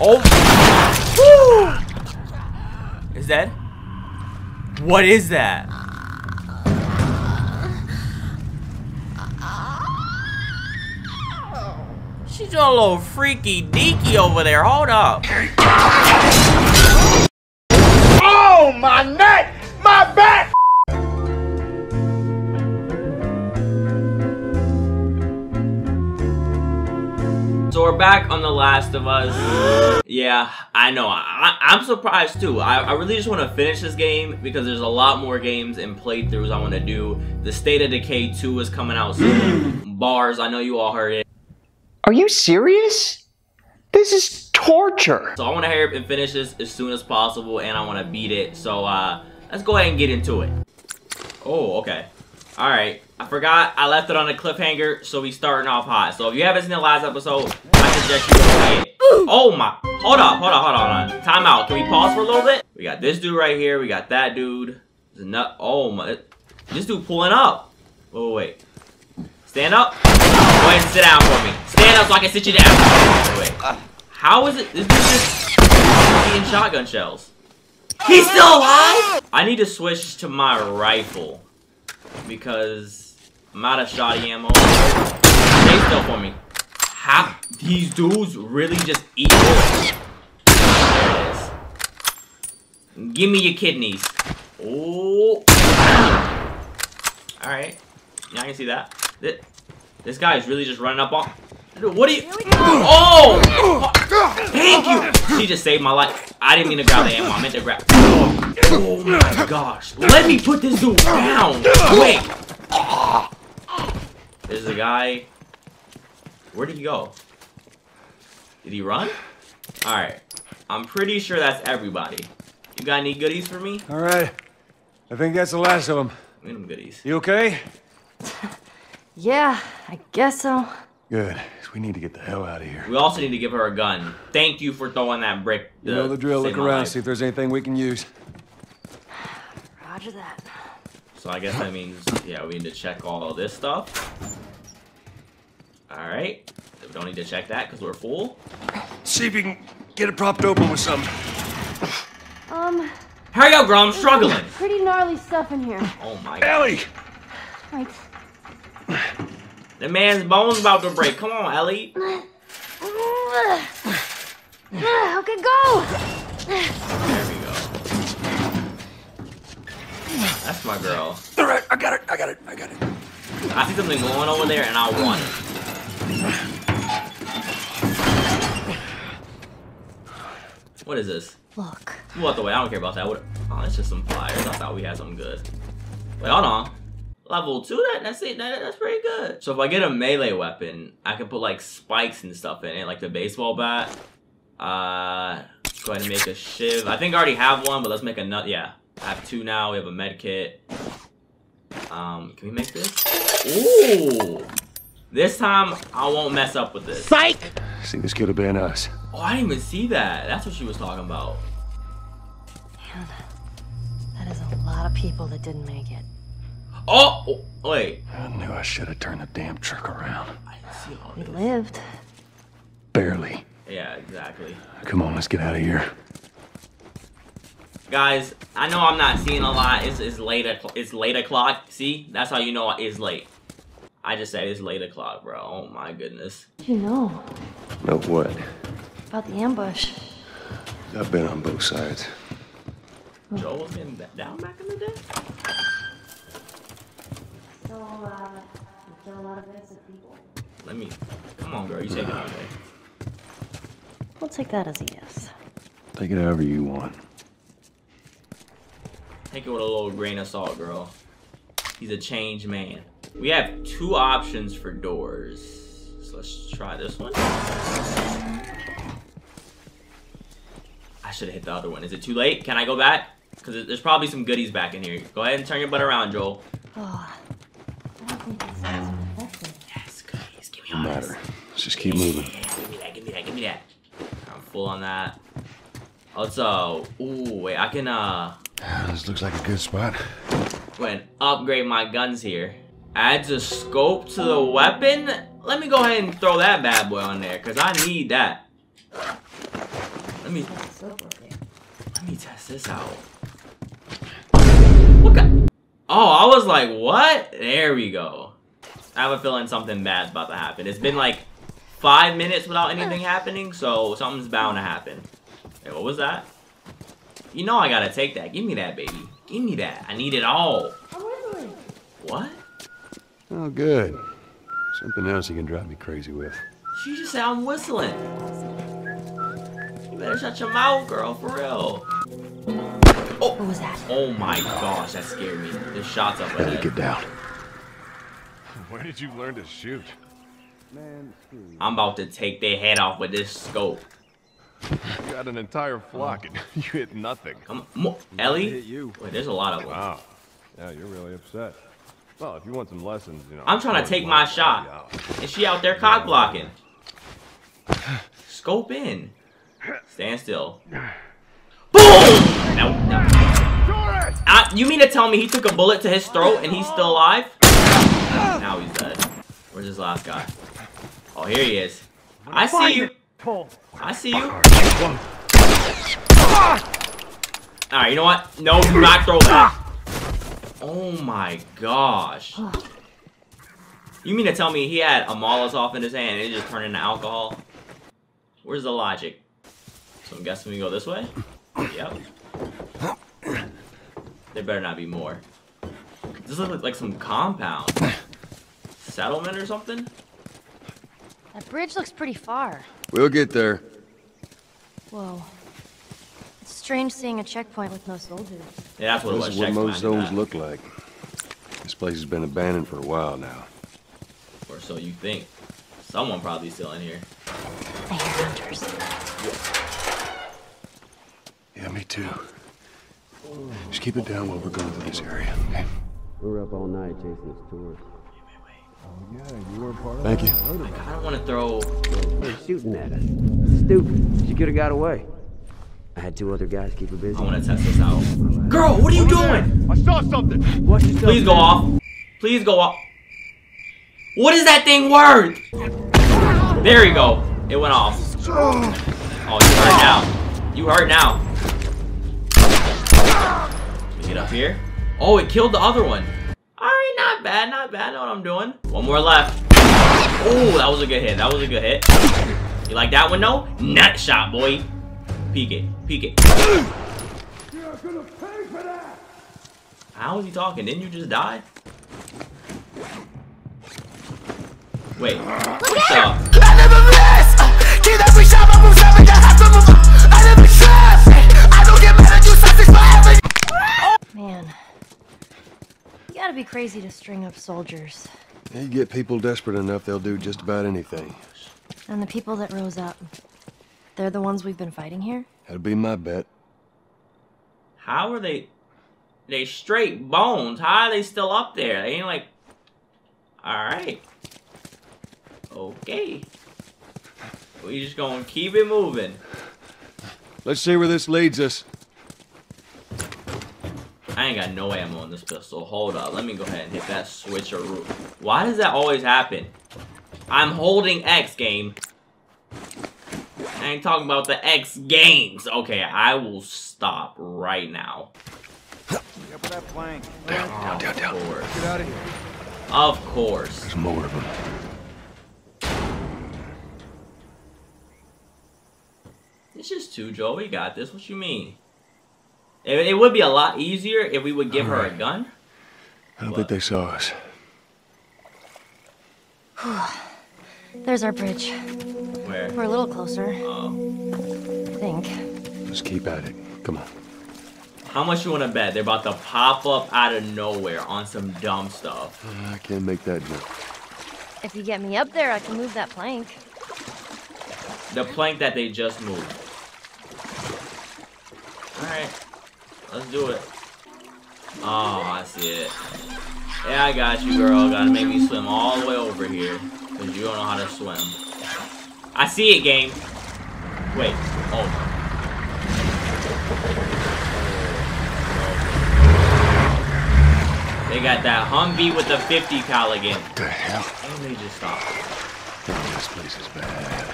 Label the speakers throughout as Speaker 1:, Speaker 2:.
Speaker 1: Oh! Woo! Is that? What is that? She's doing a little freaky deaky over there. Hold up.
Speaker 2: Oh, my neck! My back!
Speaker 1: So we're back on The Last of Us. yeah, I know. I, I'm surprised too. I, I really just want to finish this game because there's a lot more games and playthroughs I want to do. The State of Decay 2 is coming out soon. Bars, I know you all heard it.
Speaker 3: Are you serious? This is torture.
Speaker 1: So I want to hurry up and finish this as soon as possible and I want to beat it. So uh, let's go ahead and get into it. Oh, okay. Alright, I forgot I left it on a cliffhanger, so we starting off hot. So if you haven't seen the last episode, I suggest you go it. Oh my, hold up, hold on, hold on, hold on. Time out, can we pause for a little bit? We got this dude right here, we got that dude. Nut, oh my, this dude pulling up. Oh wait, stand up. Go ahead and sit down for me. Stand up so I can sit you down. Wait. How is it, this dude just eating shotgun shells. He's still alive? I need to switch to my rifle because I'm out of shoddy ammo. Stay still for me. How these dudes really just eat bullets. There it is. Give me your kidneys. Oh. Alright. Yeah, I can see that. This, this guy is really just running up on. What are you? Oh! Thank you! She just saved my life. I didn't mean to grab the ammo. I meant to grab. Oh my gosh. Let me put this dude down. Wait. There's a guy. Where did he go? Did he run? Alright. I'm pretty sure that's everybody. You got any goodies for me?
Speaker 4: All right. I think that's the last of them.
Speaker 1: Give me them goodies.
Speaker 4: You okay?
Speaker 5: Yeah, I guess so.
Speaker 4: Good. We need to get the hell out of here.
Speaker 1: We also need to give her a gun. Thank you for throwing that brick.
Speaker 4: You know the drill.
Speaker 1: saved
Speaker 4: Look around,
Speaker 1: life.
Speaker 4: see if there's anything we can use.
Speaker 5: Roger that.
Speaker 1: So I guess that means, yeah, we need to check all of this stuff. Alright. We don't need to check that because we're full.
Speaker 4: See if you can get it propped open with something.
Speaker 5: Um,
Speaker 1: Hurry up, girl. I'm struggling.
Speaker 5: pretty gnarly stuff in here.
Speaker 1: Oh my god.
Speaker 4: Ellie!
Speaker 5: Right.
Speaker 1: The man's bones about to break. Come on, Ellie.
Speaker 5: Okay, go!
Speaker 1: There we go. That's my girl.
Speaker 4: All right, I got it, I got it, I got it.
Speaker 1: I see something going over there and I want it. What is this?
Speaker 5: Look.
Speaker 1: Move out the way. I don't care about that. What? Oh, it's just some flyers. I thought we had something good. Wait, hold on. Level two. That that's it. That, that's pretty good. So if I get a melee weapon, I can put like spikes and stuff in it, like the baseball bat. Uh, go ahead and make a shiv. I think I already have one, but let's make another. Yeah, I have two now. We have a med kit. Um, can we make this? Ooh. This time I won't mess up with this. Psych!
Speaker 4: See, this could have been us.
Speaker 1: Oh, I didn't even see that. That's what she was talking about.
Speaker 5: Man, that is a lot of people that didn't make it.
Speaker 1: Oh, oh, wait.
Speaker 4: I knew I should have turned the damn truck around.
Speaker 1: I didn't see all
Speaker 5: We lived.
Speaker 4: Barely.
Speaker 1: Yeah, exactly.
Speaker 4: Come on, let's get out of here.
Speaker 1: Guys, I know I'm not seeing a lot. It's, it's late. o'clock- It's late o'clock. See, that's how you know it's late. I just said it's late o'clock, bro. Oh my goodness.
Speaker 5: You know
Speaker 4: No what?
Speaker 5: about the ambush.
Speaker 4: I've been on both sides.
Speaker 1: Joe was getting ba- down back in the day.
Speaker 5: So, uh, you kill a lot of innocent people.
Speaker 1: Let me. Come on, girl. You take it all day.
Speaker 5: We'll take that as a yes.
Speaker 4: Take it however you want.
Speaker 1: Take it with a little grain of salt, girl. He's a changed man. We have two options for doors. So let's try this one. I should have hit the other one. Is it too late? Can I go back? Because there's probably some goodies back in here. Go ahead and turn your butt around, Joel.
Speaker 5: Oh, I don't think this sounds.
Speaker 1: Yes, goodies. Give me
Speaker 4: No
Speaker 1: all
Speaker 4: matter. Let's just keep moving.
Speaker 1: Yeah, give me that, give me that, give me that. I'm full on that. Also, ooh, wait, I can, uh,
Speaker 4: This looks like a good spot.
Speaker 1: ahead upgrade my guns here. Adds a scope to the weapon? Let me go ahead and throw that bad boy on there, because I need that. Let me let me test this out. What? Oh, I was like, what? There we go. I have a feeling something bad's about to happen. It's been like five minutes without anything happening, so something's bound to happen. Hey, what was that? You know I gotta take that. Give me that, baby. Give me that. I need it all. What?
Speaker 4: Oh, good. Something else you can drive me crazy with.
Speaker 1: She just said I'm whistling. You better shut your mouth, girl, for real.
Speaker 5: Oh, what was that?
Speaker 1: Oh my gosh, that scared me. The shots up
Speaker 4: Gotta
Speaker 1: ahead.
Speaker 4: get down.
Speaker 6: Where did you learn to shoot?
Speaker 1: Man, I'm about to take their head off with this scope.
Speaker 6: You got an entire flock and you hit nothing.
Speaker 1: Come on, Ellie?
Speaker 6: hit you.
Speaker 1: Wait, there's a lot of them.
Speaker 6: Wow. Yeah, you're really upset. Well, if you want some lessons, you know.
Speaker 1: I'm trying to take my shot. Is she out there cock blocking. Scope in. Stand still. Boom! No, no. Ah, you mean to tell me he took a bullet to his throat and he's still alive? Now he's dead. Where's this last guy? Oh, here he is. I see you. I see you. Alright, ah! you know what? No, do not throw that. Oh my gosh. You mean to tell me he had a Molotov in his hand and it just turned into alcohol? Where's the logic? So I'm guessing we go this way? Yep. There better not be more. This looks like some compound. Settlement or something?
Speaker 5: That bridge looks pretty far.
Speaker 4: We'll get there.
Speaker 5: Whoa. It's strange seeing a checkpoint with no soldiers.
Speaker 1: Yeah, that's what it
Speaker 4: This
Speaker 1: was.
Speaker 4: is what most zones look like. This place has been abandoned for a while now.
Speaker 1: Or so you think. Someone probably still in here.
Speaker 5: I hear hunters.
Speaker 4: Yeah, me too. Just keep it down while we're going through this area, okay?
Speaker 7: We were up all night chasing this tourist.
Speaker 4: Thank you.
Speaker 1: I don't want to throw.
Speaker 7: They were shooting at us. Stupid. She could have got away. I had two other guys keep her busy.
Speaker 1: I want to test this out. Girl, what are you doing?
Speaker 6: I saw something.
Speaker 7: Watch yourself.
Speaker 1: Please go off. Please go off. What is that thing worth? There you go. It went off. Oh, you hurt now. You hurt now. Let me get up here. Oh, it killed the other one. Not bad, not bad. Know what I'm doing. One more left. Oh, that was a good hit. That was a good hit. You like that one, though? Nut shot, boy. Peek it. Peek it. How is he talking? Didn't you just die? Wait. What the?
Speaker 5: Be crazy to string up soldiers.
Speaker 4: You get people desperate enough, they'll do just about anything.
Speaker 5: And the people that rose up, they're the ones we've been fighting here?
Speaker 4: That'd be my bet.
Speaker 1: How are they? They straight bones. How are they still up there? They ain't like. Alright. Okay. We just gonna keep it moving.
Speaker 4: Let's see where this leads us.
Speaker 1: I ain't got no ammo in this pistol. Hold up. Let me go ahead and hit that switcheroo. Why does that always happen? I'm holding X game. I ain't talking about the X games. Okay, I will stop right now.
Speaker 2: Up with that plank.
Speaker 4: Down, down, down.
Speaker 1: Of course.
Speaker 2: Get out of here.
Speaker 1: Of course.
Speaker 4: There's more of them.
Speaker 1: It's just two, Joe. We got this. What you mean? It, it would be a lot easier if we would give her a gun.
Speaker 4: I don't think they saw us.
Speaker 5: There's our bridge.
Speaker 1: Where?
Speaker 5: We're a little closer,
Speaker 1: Oh.
Speaker 5: I think.
Speaker 4: Just keep at it. Come on.
Speaker 1: How much you want to bet they're about to pop up out of nowhere on some dumb stuff?
Speaker 4: Uh, I can't make that jump.
Speaker 5: If you get me up there, I can move that plank.
Speaker 1: The plank that they just moved. Alright. Let's do it. Oh, I see it. Yeah, I got you, girl. Gotta make me swim all the way over here. Because you don't know how to swim. I see it, game. Wait. Oh. They got that Humvee with the 50 cal again.
Speaker 4: What the hell?
Speaker 1: And they just stopped.
Speaker 4: Oh, this place is bad.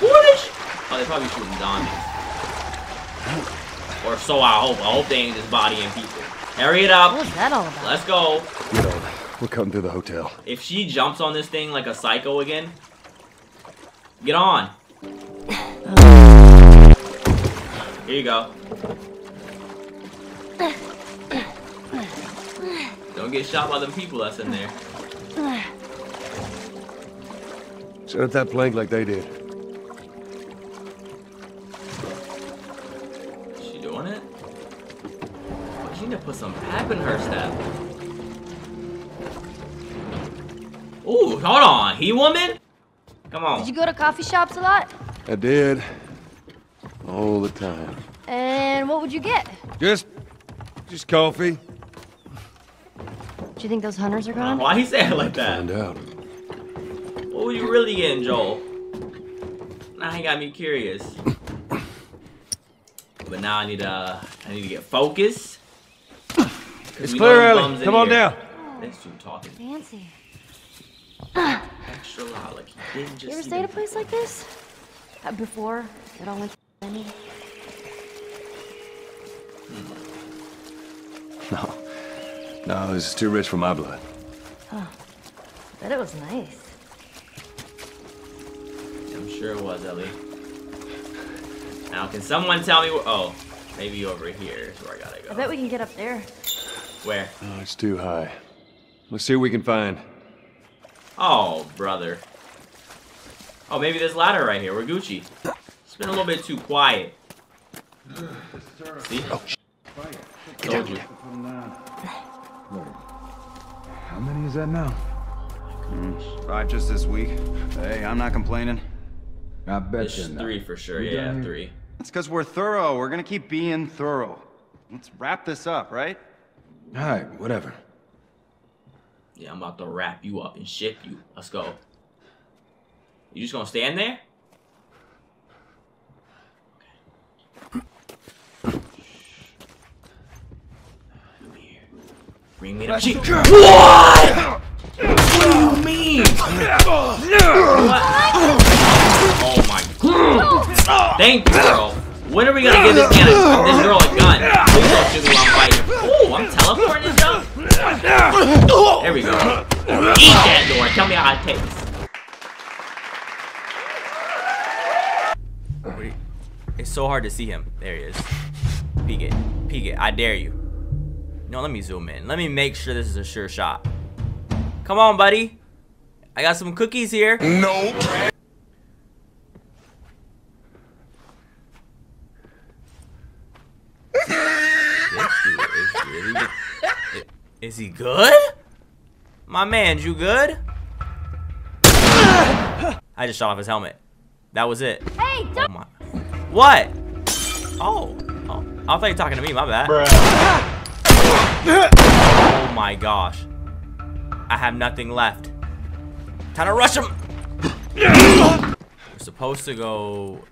Speaker 1: What is? Oh, they're probably shooting zombies. Or so I hope. I hope they ain't just bodying people. Hurry it up.
Speaker 5: What was that all about?
Speaker 1: Let's go.
Speaker 4: Get on. We're cutting through the hotel.
Speaker 1: If she jumps on this thing like a psycho again, get on. Here you go. Don't get shot by them people that's in there.
Speaker 4: Set up that plank like they did.
Speaker 1: Put some pep in her step. Ooh, hold on. He woman? Come on.
Speaker 5: Did you go to coffee shops a lot?
Speaker 4: I did. All the time.
Speaker 5: And what would you get?
Speaker 6: Just, just coffee.
Speaker 5: Do you think those hunters are gone?
Speaker 1: Why he say it like that?
Speaker 4: Find out.
Speaker 1: What were you really getting, Joel? Now he got me curious. But now I need to, I need to get focused. 'Cause
Speaker 6: It's
Speaker 1: we
Speaker 6: clear,
Speaker 1: know them
Speaker 6: Ellie. Come on
Speaker 1: here.
Speaker 6: down.
Speaker 1: This dude talking
Speaker 5: Fancy.
Speaker 1: extra loud, like he didn't just.
Speaker 5: You ever stayed at a place like this? Uh, before it all went to I mean,
Speaker 4: No. No, this is too rich for my blood. Oh.
Speaker 5: bet it was nice.
Speaker 1: I'm sure it was, Ellie. Now, can someone tell me where? Oh, maybe over here is where I gotta go.
Speaker 5: I bet we can get up there.
Speaker 1: Where?
Speaker 4: Oh, it's too high. Let's see what we can find.
Speaker 1: Oh, brother. Oh, maybe this ladder right here. We're Gucci. It's been a little bit too quiet. See? Oh, Told you.
Speaker 6: How many is that now?
Speaker 8: Hmm, Five just this week. Hey, I'm not complaining.
Speaker 6: I bet
Speaker 1: It's three for sure. Yeah, three.
Speaker 8: It's because we're thorough. We're gonna keep being thorough. Let's wrap this up, right?
Speaker 6: All right, whatever.
Speaker 1: Yeah, I'm about to wrap you up and ship you. Let's go. You just gonna stand there? Come here. Bring me the cheek. What? What do you mean? What? Oh my god. Thank you, girl. When are we gonna give this this girl a gun? Please don't shoot me while I'm fighting. There we go. Eat that door. Tell me how it tastes. It's so hard to see him. There he is. Peek it. Peek it. I dare you. No, let me zoom in. Let me make sure this is a sure shot. Come on, buddy. I got some cookies here.
Speaker 2: No.
Speaker 1: This dude is really good. I- Is he good? My man, you good? I just shot off his helmet. That was it.
Speaker 5: Hey,
Speaker 1: Oh my. What? Oh. Oh. I thought you were talking to me. My bad. Oh my gosh. I have nothing left. Time to rush him. We're supposed to go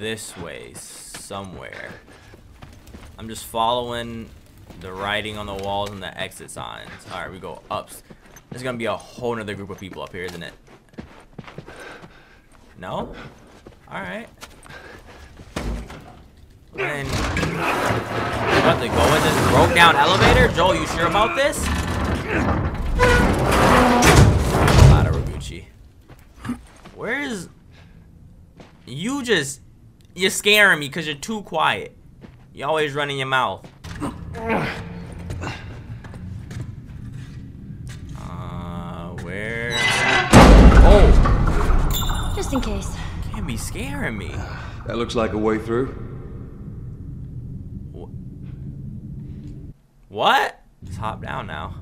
Speaker 1: this way somewhere. I'm just following the writing on the walls and the exit signs. Alright, we go up. There's gonna be a whole nother group of people up here, isn't it? No? Alright. Then we about to go in this broke down elevator? Joel, you sure about this? Out of Raguchi. Where's you just you're scaring me because you're too quiet. You always running your mouth. Uh, where? Oh,
Speaker 5: just in case.
Speaker 1: can't be scaring me.
Speaker 4: That looks like a way through.
Speaker 1: What? Let's hop down now.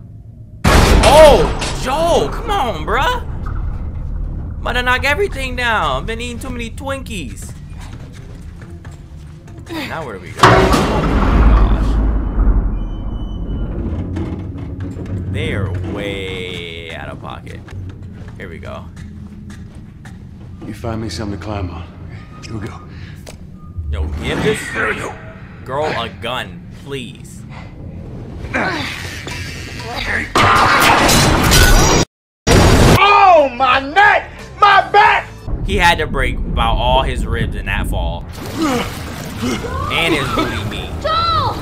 Speaker 1: Oh, Joe, come on, bruh. About to knock everything down. I've been eating too many Twinkies. Now where do we go? They are way out of pocket. Here we go.
Speaker 4: You find me something to climb on. Okay, here we go.
Speaker 1: Yo, give this girl a gun, please.
Speaker 2: Oh, my neck! My back!
Speaker 1: He had to break about all his ribs in that fall. And his booty meat.
Speaker 5: Joel!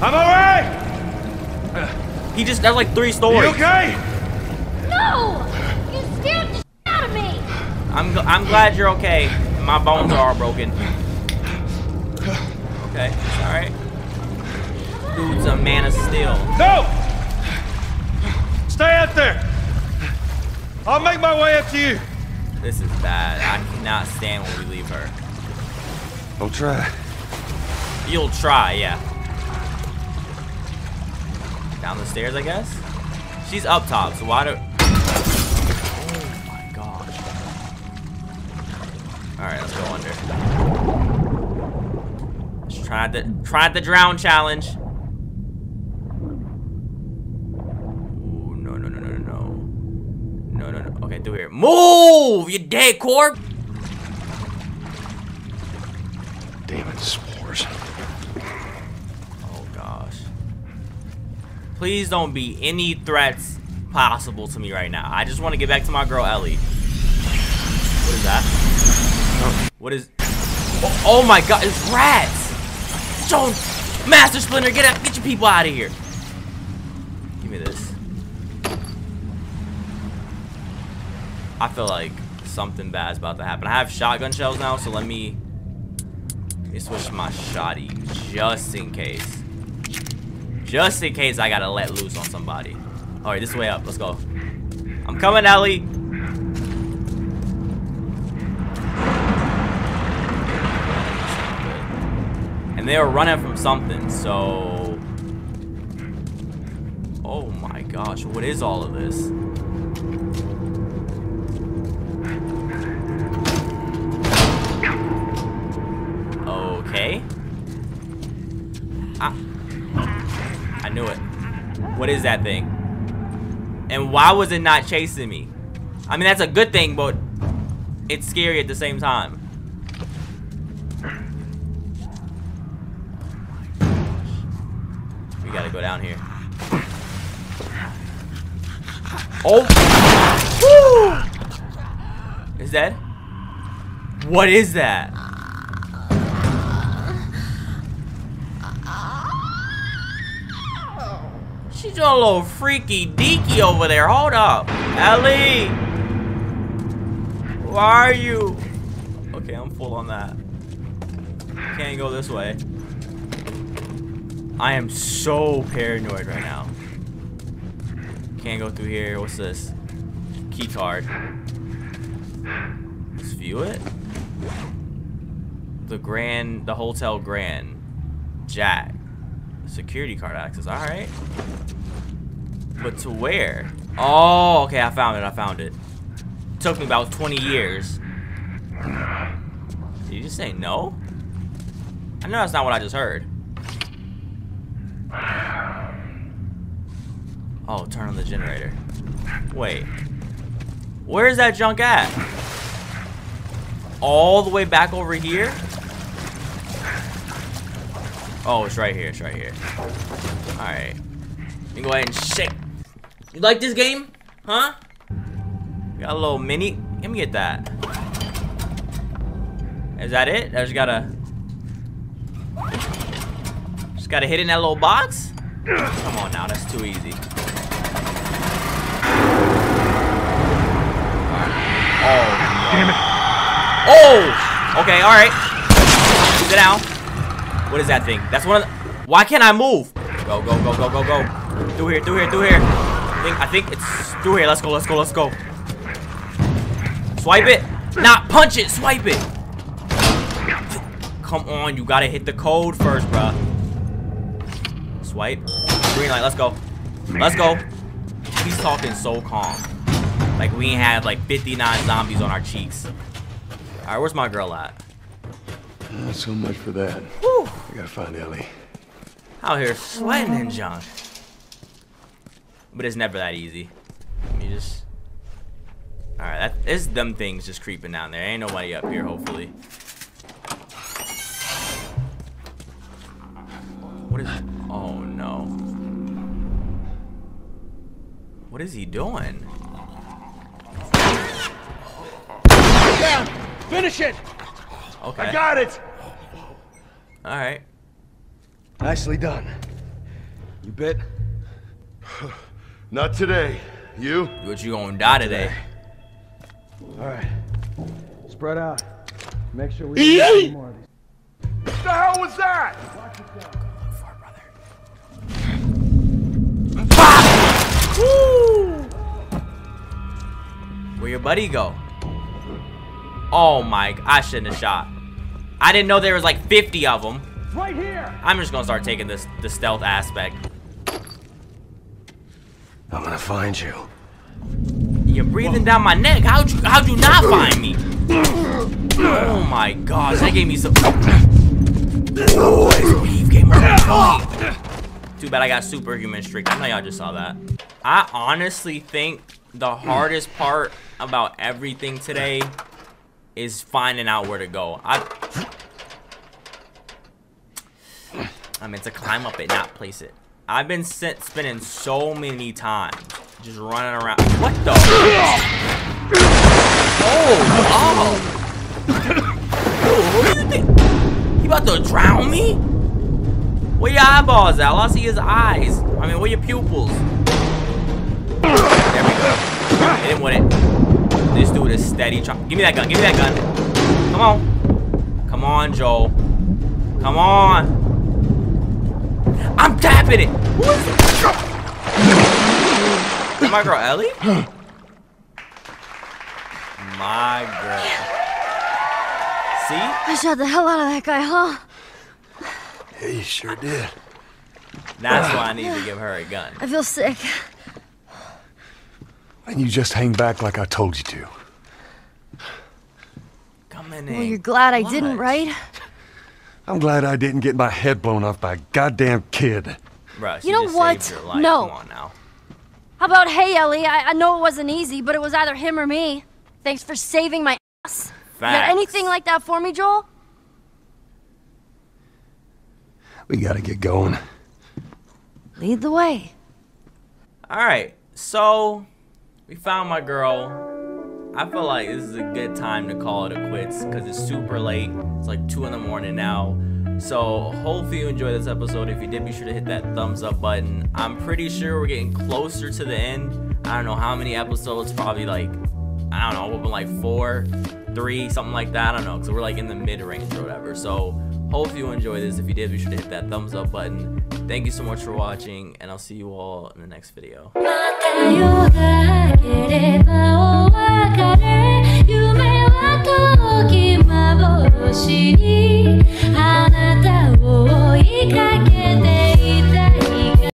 Speaker 2: I'm alright!
Speaker 1: He just, that's like three stories.
Speaker 2: You
Speaker 1: stories.
Speaker 2: okay?
Speaker 5: No! You scared the shit out of me!
Speaker 1: I'm, gl- I'm glad you're okay. My bones are all broken. Okay, it's alright. Dude's a man of steel.
Speaker 2: No! Stay out there! I'll make my way up to you!
Speaker 1: This is bad. I cannot stand when we leave her.
Speaker 4: I'll try.
Speaker 1: You'll try, yeah. Down the stairs, I guess? She's up top, so why do... Oh my gosh. Alright, let's go under. Just tried the, tried the drown challenge. Ooh, no, no, no, no, no, no. No, no. Okay, through here. Move! You dead corp!
Speaker 4: Demon spores.
Speaker 1: Oh gosh. Please don't be any threats possible to me right now. I just want to get back to my girl Ellie. What is that? Oh. What is? Oh, oh my god! It's rats! Joan, Master Splinter, get out! Get your people out of here! Give me this. I feel like something bad is about to happen. I have shotgun shells now, so let me let me switch my shotty just in case. Just in case I gotta let loose on somebody. Alright, this way up. Let's go. I'm coming, Ellie. And they were running from something, so... Oh my gosh, what is all of this? Okay. Ah. Knew it. What is that thing? And why was it not chasing me? I mean, that's a good thing, but it's scary at the same time. We gotta go down here. Oh! Woo! Is that? What is that? A little freaky deaky over there. Hold up. Ellie! Where are you? Okay, I'm full on that. Can't go this way. I am so paranoid right now. Can't go through here. What's this? Key card. Let's view it. The Grand, the Hotel Grand. Jack. Security card access. Alright. But to where? Oh, okay, I found it. I found it. Took me about 20 years. Did you just say no? I know that's not what I just heard. Oh, turn on the generator. Wait. Where's that junk at? All the way back over here? Oh, it's right here. It's right here. Alright. You go ahead and shake. You like this game? Huh? Got a little mini. Let me get that. Is that it? I just gotta... Just gotta hit in that little box? Come on now, that's too easy. Oh, Damn it. Oh! Okay, alright. Sit down. What is that thing? That's one of the... Why can't I move? Go, go, go, go, go, go. Through here, through here, through here. I think, I think it's through here. Let's go, let's go, let's go. Swipe it. Not punch it, swipe it. Come on, you gotta hit the code first, bruh. Swipe. Green light, let's go. Let's go. He's talking so calm. Like we ain't had like 59 zombies on our cheeks. Alright, where's my girl at?
Speaker 4: Not so much for that.
Speaker 1: Whew.
Speaker 4: I gotta find Ellie.
Speaker 1: Out here sweating and junk. But it's never that easy. You just... Alright, that it's them things just creeping down there. Ain't nobody up here, hopefully. What is... Oh, no. What is he doing?
Speaker 2: Down! Finish it!
Speaker 1: Okay.
Speaker 2: I got it!
Speaker 1: All right.
Speaker 4: Nicely done. You bit? Not today. You?
Speaker 1: What you gonna die today?
Speaker 6: All right. Spread out. Make sure we don't get any more of these.
Speaker 2: What the hell was that?
Speaker 1: Where your buddy go? Oh my, I shouldn't have shot. I didn't know there was like 50 of them.
Speaker 2: Right here.
Speaker 1: I'm just gonna start taking this the stealth aspect.
Speaker 4: I'm gonna find you.
Speaker 1: You're breathing down my neck. How'd you how'd you not find me? Oh my gosh, that gave me some. Eve gave me a Too bad I got superhuman streak. I know y'all just saw that. I honestly think the hardest part about everything today is finding out where to go. I I meant to climb up it, not place it. I've been sit, spinning so many times, just running around. What the? Oh, do you think? You about to drown me? Where your eyeballs at? All I see is eyes. I mean, where your pupils? There we go. Hit him with it. This dude is steady. Give me that gun. Give me that gun. Come on. Come on, Joel. Come on. I'm tapping it. Who is it? Is that my girl Ellie? My girl. See?
Speaker 5: I shot the hell out of that guy, huh?
Speaker 4: Yeah, you sure did.
Speaker 1: That's why I need to give her a gun.
Speaker 5: I feel sick.
Speaker 4: And you just hang back like I told you to.
Speaker 1: Coming in.
Speaker 5: Well, you're glad I didn't, right?
Speaker 4: I'm glad I didn't get my head blown off by a goddamn kid.
Speaker 1: Bruh, she
Speaker 5: You know
Speaker 1: just
Speaker 5: what?
Speaker 1: saved your life.
Speaker 5: No.
Speaker 1: Come on now.
Speaker 5: How about, hey, Ellie, I, I know it wasn't easy, but it was either him or me. Thanks for saving my ass. You got anything like that for me, Joel?
Speaker 4: We gotta get going.
Speaker 5: Lead the way.
Speaker 1: Alright, so we found my girl. I feel like this is a good time to call it a quits because it's super late. It's like 2 in the morning now. So hopefully you enjoyed this episode. If you did, be sure to hit that thumbs up button. I'm pretty sure we're getting closer to the end. I don't know how many episodes, probably like, I don't know, hoping like four, three, something like that. I don't know, because we're like in the mid-range or whatever. So hopefully you enjoyed this. If you did, be sure to hit that thumbs up button. Thank you so much for watching, and I'll see you all in the next video.
Speaker 9: 夢は遠き幻にあなたを追いかけて